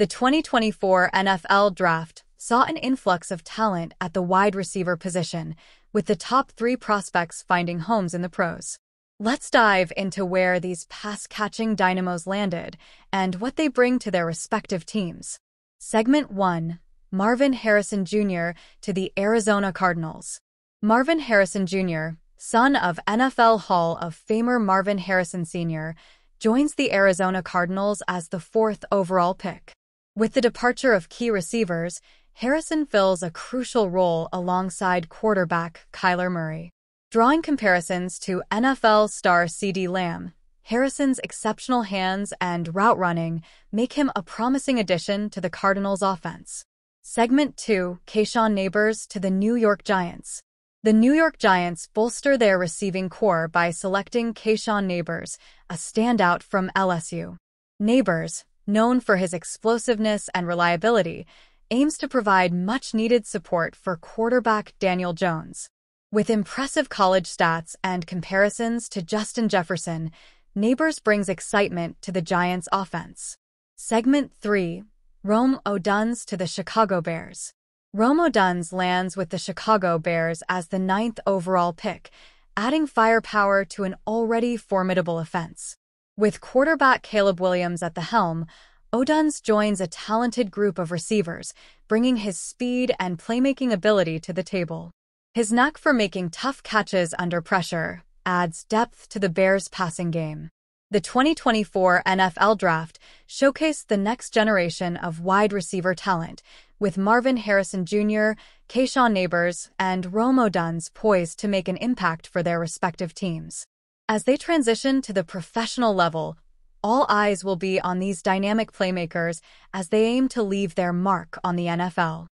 The 2024 NFL Draft saw an influx of talent at the wide receiver position, with the top three prospects finding homes in the pros. Let's dive into where these pass-catching dynamos landed and what they bring to their respective teams. Segment 1. Marvin Harrison Jr. to the Arizona Cardinals. Marvin Harrison Jr., son of NFL Hall of Famer Marvin Harrison Sr., joins the Arizona Cardinals as the fourth overall pick. With the departure of key receivers, Harrison fills a crucial role alongside quarterback Kyler Murray. Drawing comparisons to NFL star CeeDee Lamb, Harrison's exceptional hands and route running make him a promising addition to the Cardinals' offense. Segment 2 Kayshon Nabers to the New York Giants. The New York Giants bolster their receiving corps by selecting Kayshon Nabers, a standout from LSU. Nabers, known for his explosiveness and reliability, aims to provide much-needed support for quarterback Daniel Jones. With impressive college stats and comparisons to Justin Jefferson, Nabers brings excitement to the Giants' offense. Segment 3 Rome Odunze to the Chicago Bears. Rome Odunze lands with the Chicago Bears as the ninth overall pick, adding firepower to an already formidable offense. With quarterback Caleb Williams at the helm, Odunze joins a talented group of receivers, bringing his speed and playmaking ability to the table. His knack for making tough catches under pressure adds depth to the Bears' passing game. The 2024 NFL Draft showcased the next generation of wide receiver talent, with Marvin Harrison Jr., Kayshon Nabers, and Rome Odunze poised to make an impact for their respective teams. As they transition to the professional level, all eyes will be on these dynamic playmakers as they aim to leave their mark on the NFL.